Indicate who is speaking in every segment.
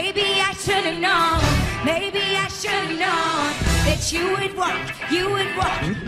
Speaker 1: Maybe I should have known, maybe I should have known that you would walk, you would walk.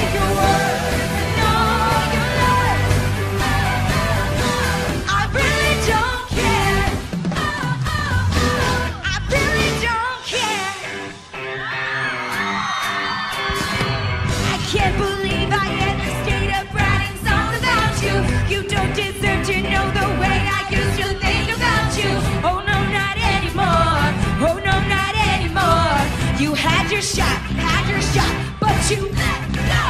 Speaker 1: You had your shot, had your shot, but you let go.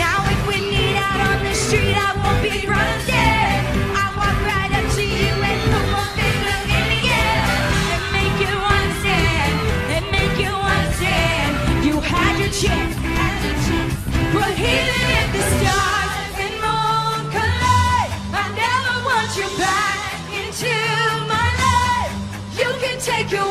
Speaker 1: Now if we need out on the street, I won't be running dead. I walk right up to you and put my finger in the air and make you understand, and make you understand. You had your chance, had your chance, but healing at the stars and moon collide. I never want you back into my life. You can take your